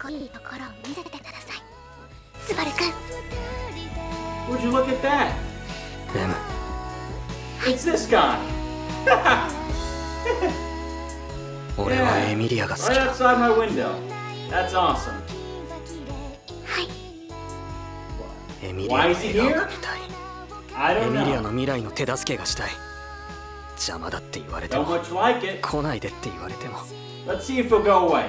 こいいところを見せてくださいスバルくん Would you look at that? M It's this guy. 俺はエミリアが好き Right だ outside my window. That's awesome. はいエミリアの Why is he 笑顔が here? 見たい I エ don't ミリアの know. 未来の手助けがしたい邪魔だって言われて Don't も much like it. 来ないでって言われても Let's see if he'll go away.